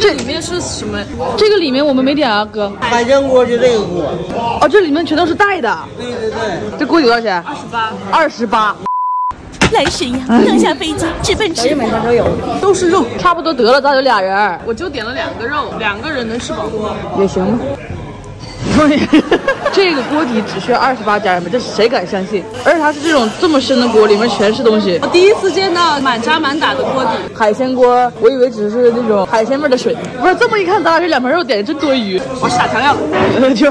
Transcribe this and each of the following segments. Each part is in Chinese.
这个里面是什么？这个里面我们没点啊，哥。海鲜锅就这个锅。哦，这里面全都是带的。对对对。这锅底多少钱？二十八。二十八。来沈阳，刚下飞机，直奔吃。每都有，都是肉，差不多得了，咱有俩人，我就点了两个肉，两个人能吃饱。也行吧。这个锅底只需要二十八，家人们，这谁敢相信？而且它是这种这么深的锅，里面全是东西。我第一次见到满扎满打的锅底，海鲜锅，我以为只是那种海鲜味的水，不是这么一看，咱俩这两盆肉点的真多余。我撒调料，就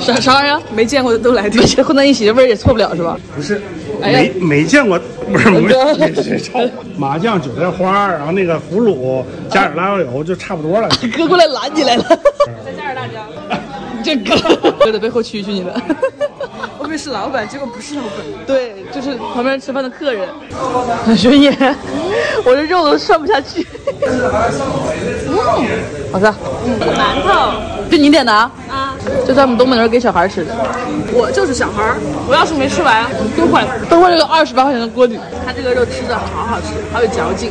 啥啥玩意儿？没见过的都来点，混在一起，味儿也错不了是吧？不是，没没见过，不是没是炒麻酱、韭菜花，然后那个腐乳加点辣椒油就差不多了。哥过来拦你来了，再加点辣椒。这个，我在背后蛐蛐你了。我以为是老板，结果不是老板。对，就是旁边吃饭的客人。学爷，我这肉都涮不下去。嗯，好吃。馒头，就你点的啊？啊。这咱们东北人给小孩吃的。我就是小孩，我要是没吃完，多怪都怪这个二十八块钱的锅底。它这个肉吃的好好吃，好有嚼劲。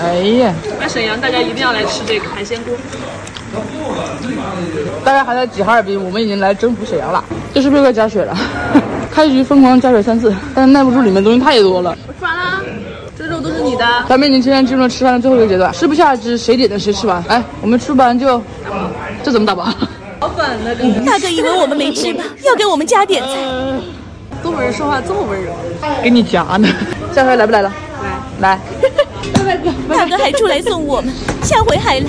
哎呀，来沈阳，大家一定要来吃这个海鲜锅。大家还在挤哈尔滨，我们已经来征服沈阳了。这是不是该加水了？开局疯狂加水三次，但是耐不住里面东西太多了。我吃完了，这肉都是你的。咱们已经现在进入了吃饭的最后一个阶段，吃不下只谁点的谁吃完。哎，我们吃完就，这怎么打包？好粉的，大哥以为我们没吃饱，要给我们加点菜。东北人说话这么温柔，给你夹呢。下回来不来了？来，来。大哥还出来送我们，下回还来。